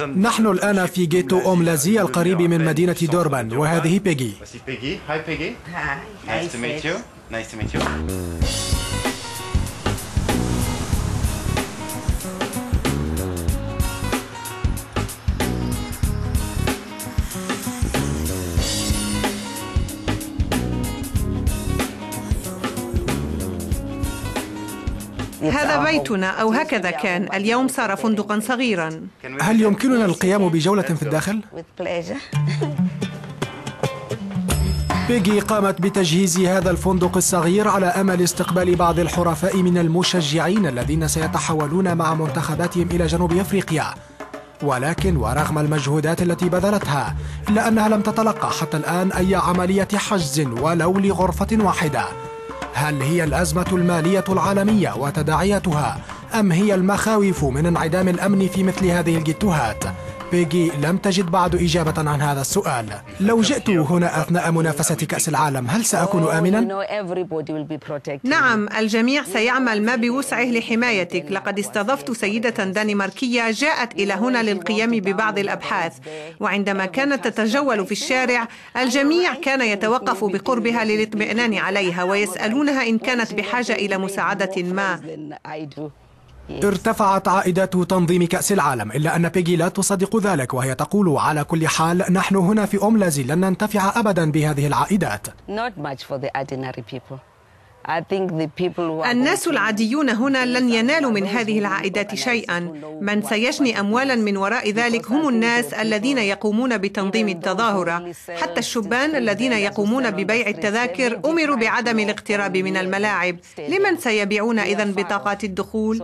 نحن الآن في جيتو أوملازي القريب من مدينة دوربان وهذه بيجي. هذا بيتنا أو هكذا كان. اليوم صار فندقا صغيرا. هل يمكننا القيام بجولة في الداخل؟ بيجي قامت بتجهيز هذا الفندق الصغير على أمل استقبال بعض الحرفاء من المشجعين الذين سيتحولون مع منتخباتهم إلى جنوب أفريقيا. ولكن ورغم المجهودات التي بذلتها الا انها لم تتلقى حتى الآن أي عملية حجز ولو لغرفة واحدة. هل هي الأزمة المالية العالمية وتداعياتها أم هي المخاوف من انعدام الأمن في مثل هذه الجتوهات بيجي لم تجد بعد إجابة عن هذا السؤال. لو جئت هنا أثناء منافسة كأس العالم هل سأكون آمنا؟ نعم الجميع سيعمل ما بوسعه لحمايتك. لقد استضفت سيدة دنماركية جاءت إلى هنا للقيام ببعض الأبحاث. وعندما كانت تتجول في الشارع الجميع كان يتوقف بقربها للاطمئنان عليها ويسألونها إن كانت بحاجة إلى مساعدة ما. ارتفعت عائدات تنظيم كأس العالم إلا أن بيجي لا تصدق ذلك وهي تقول على كل حال نحن هنا في أوملازي لن ننتفع أبدا بهذه العائدات. الناس العاديون هنا لن ينالوا من هذه العائدات شيئا. من سيجني اموالا من وراء ذلك هم الناس الذين يقومون بتنظيم التظاهرة. حتى الشبان الذين يقومون ببيع التذاكر أمروا بعدم الاقتراب من الملاعب. لمن سيبيعون اذا بطاقات الدخول؟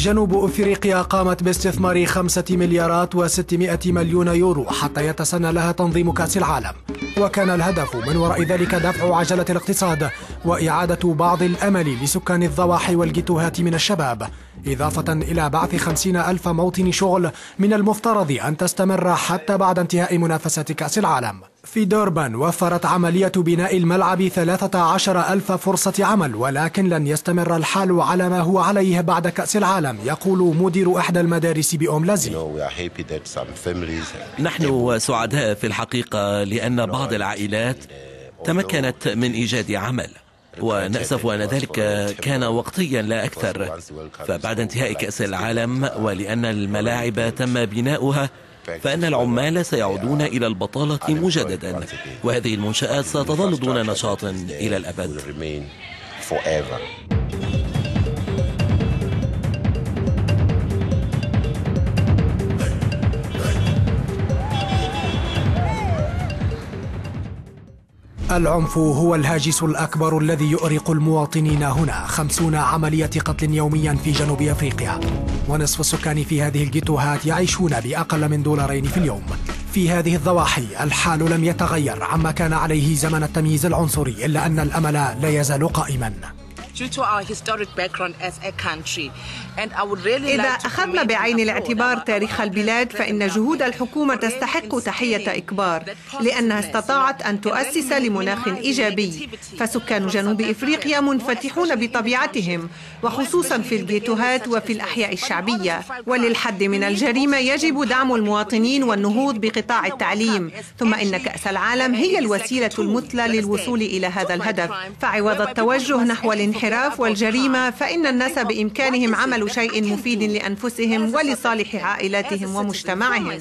جنوب أفريقيا قامت باستثمار خمسة مليارات وستمائة مليون يورو حتى يتسنى لها تنظيم كأس العالم. وكان الهدف من وراء ذلك دفع عجلة الاقتصاد وإعادة بعض الأمل لسكان الضواحي والجتوهات من الشباب. إضافة إلى بعث خمسين ألف موطن شغل من المفترض أن تستمر حتى بعد انتهاء منافسة كأس العالم. في دوربان وفرت عملية بناء الملعب 13 ألف فرصة عمل ولكن لن يستمر الحال على ما هو عليه بعد كأس العالم يقول مدير إحدى المدارس بأوملازي نحن سعداء في الحقيقة لأن بعض العائلات تمكنت من إيجاد عمل. ونأسف أن ذلك كان وقتيا لا أكثر. فبعد انتهاء كأس العالم ولأن الملاعب تم بناؤها فأن العمال سيعودون إلى البطالة مجددا وهذه المنشآت ستظل دون نشاط إلى الأبد. العنف هو الهاجس الأكبر الذي يؤرق المواطنين هنا. خمسون عملية قتل يوميا في جنوب أفريقيا. ونصف السكان في هذه الجيتوهات يعيشون بأقل من دولارين في اليوم. في هذه الضواحي الحال لم يتغير. عما كان عليه زمن التمييز العنصري إلا أن الأمل لا يزال قائما. إذا أخذنا بعين الاعتبار تاريخ البلاد فإن جهود الحكومة تستحق تحية إكبار لأنها استطاعت أن تؤسس لمناخ إيجابي. فسكان جنوب إفريقيا منفتحون بطبيعتهم وخصوصا في الجيتوهات وفي الأحياء الشعبية. وللحد من الجريمة يجب دعم المواطنين والنهوض بقطاع التعليم. ثم إن كأس العالم هي الوسيلة المثلى للوصول إلى هذا الهدف. فعوض التوجه نحو الانحراف والجريمة فإن الناس بإمكانهم عمل شيء مفيد لأنفسهم ولصالح عائلاتهم ومجتمعهم.